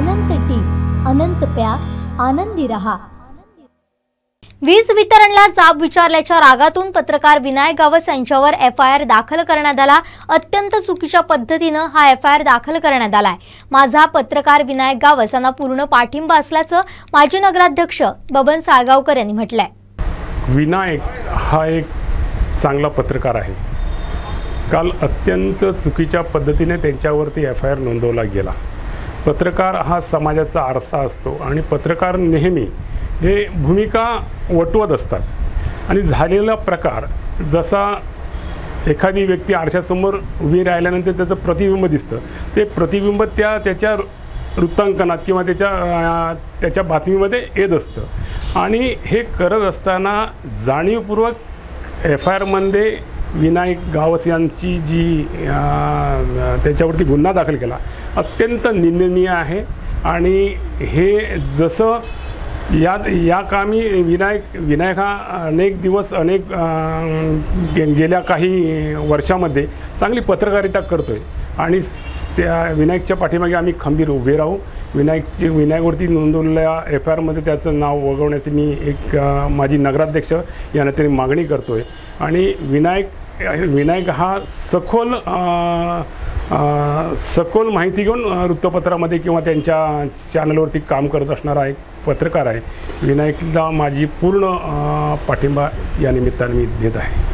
अनंत प्या आनंदी रहा. वीज वितरणला जाब विचारल्याच्या रागातून पत्रकार विनायक गावस यांच्यावर एफ आय आर दाखल करण्यात आला. अत्यंत चुकीच्या पद्धतीनं हा एफ आय आर दाखल करण्यात आलाय. माझा पत्रकार विनायक गावस यांना पूर्ण पाठिंबा असल्याचं माजी नगराध्यक्ष बबन साळगावकर यांनी म्हटलंय. विनायक हा एक चांगला पत्रकार आहे. काल अत्यंत चुकीच्या पद्धतीने त्यांच्यावरती एफ आय आर नोंदवला गेला. पत्रकार हा समाजाचा आरसा असतो आणि पत्रकार नेहमी हे भूमिका वटवत असतात. आणि झालेला प्रकार जसा एखादी व्यक्ती आरशासमोर उभी राहिल्यानंतर त्याचं प्रतिबिंब दिसतं ते प्रतिबिंब त्या त्याच्या वृत्तांकनात किंवा त्याच्या त्याच्या बातमीमध्ये येत असतं. आणि हे करत असताना जाणीवपूर्वक एफ आय आरमध्ये विनायक गावस यांची जी त्याच्यावरती गुन्हा दाखल केला अत्यंत निंदनीय आहे. आणि हे जसं या या कामी विनायक विनायक हा अनेक दिवस अनेक गे- गेल्या काही वर्षामध्ये चांगली पत्रकारिता करतो आहे आणि त्या विनायकच्या पाठीमागे आम्ही खंबीर उभे राहू. विनायकची विनायकवरती नोंदवलेल्या एफ आय आरमध्ये त्याचं नाव वगवण्याची मी एक माझी नगराध्यक्ष या नात्याने मागणी करतो आहे आणि विनायक विनायक हा सखोल सखोल माहिती घेऊन वृत्तपत्रामध्ये किंवा त्यांच्या चॅनलवरती काम करत असणारा एक पत्रकार आहे. विनायकला माझी पूर्ण पाठिंबा या निमित्ताने मी देत आहे.